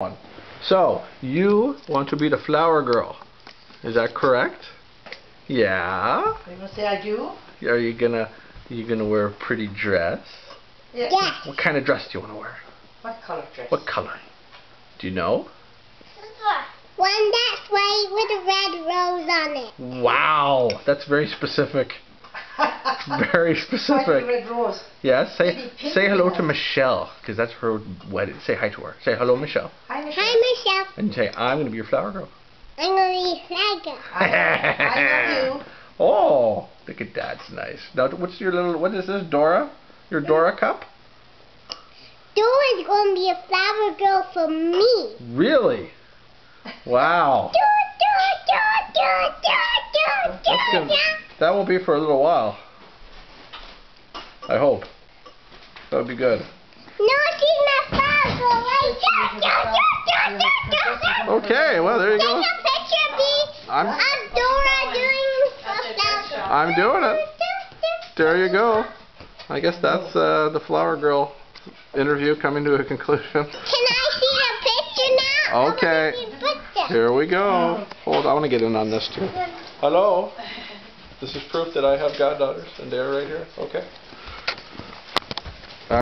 One. So, you want to be the flower girl. Is that correct? Yeah. Are you gonna say I do? Are you gonna are you gonna wear a pretty dress? Yeah. Yes. What kind of dress do you want to wear? What color dress? What color? Do you know? One that's white with a red rose on it. Wow, that's very specific. Very specific. red rose. Yes. Say say hello to. Michelle because that's her wedding. Say hi to her. Say hello, Michelle, Hi, Michelle. Hi, Michelle. and say I'm gonna be your flower girl. I'm gonna be Flagger. I love, I love you. Oh, look at that. that's nice. Now, what's your little? What is this, Dora? Your Dora mm. cup? Dora's gonna be a flower girl for me. Really? Wow. That won't be for a little while. I hope. That would be good. No, she's my do. Okay, well there you go. a picture, B. I'm I'm Dora doing. I'm doing it. There you go. I guess that's uh, the flower girl interview coming to a conclusion. Can I see the picture now? Okay. see the picture. Here we go. Hold, on, I want to get in on this too. Hello. This is proof that I have goddaughters, and they're right here. Okay.